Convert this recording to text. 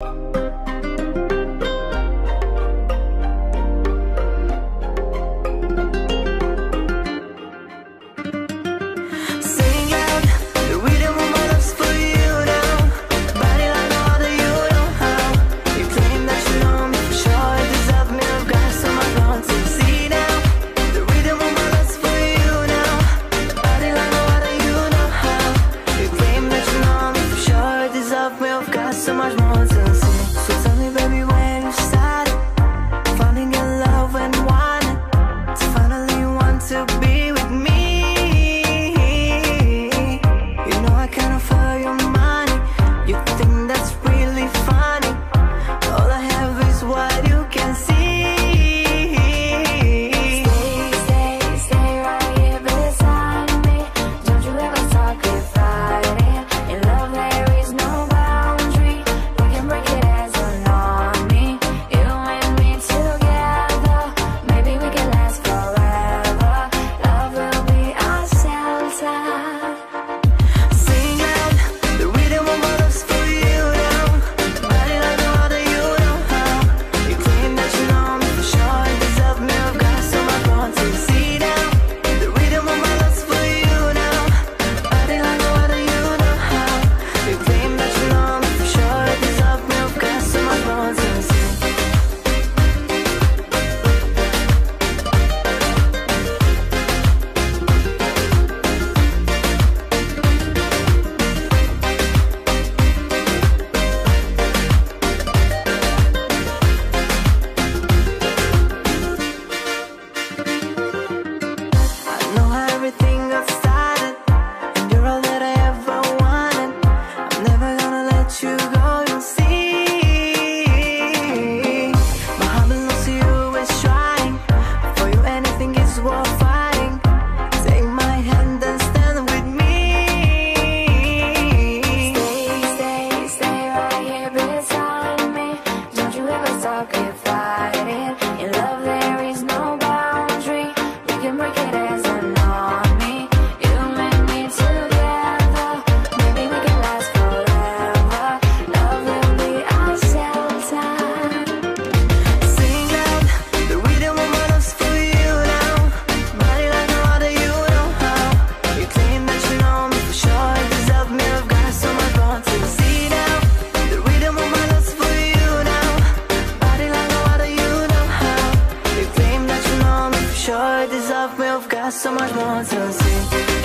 you much more to say. So tell me, baby, desafmeu ficar só mais to see.